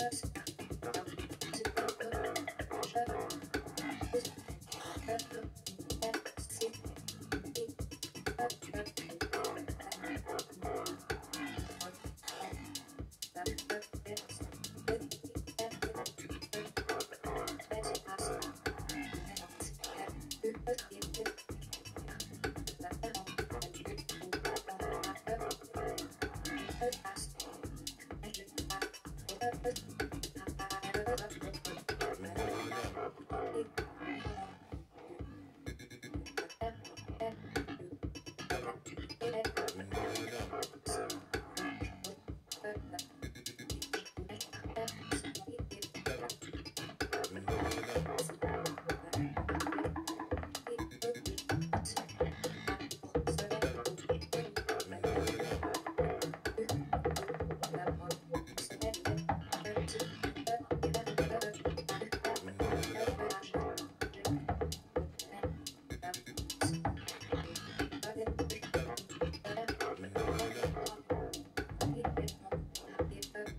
Gracias.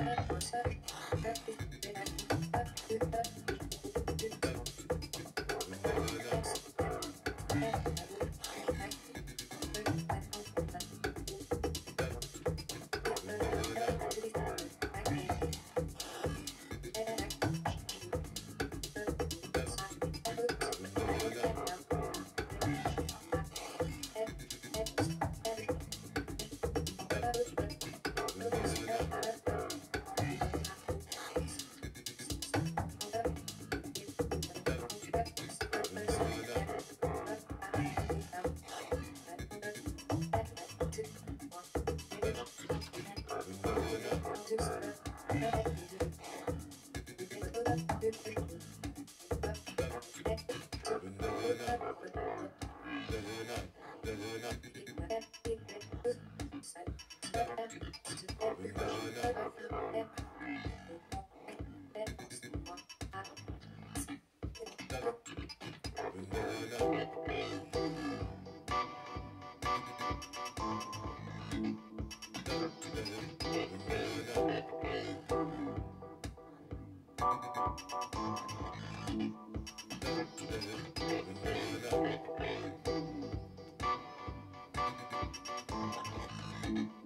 Thank. Thank you.